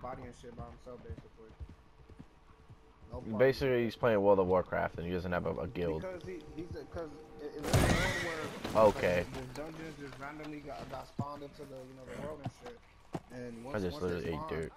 this body and shit by himself, basically. No. Basically, he's playing World of Warcraft and he doesn't have a, a guild. Because he, he's a, because it, it's a world where Okay. like, the dungeons just randomly got, got spawned into the you know the world and shit. And once, I just once they literally ate dirt.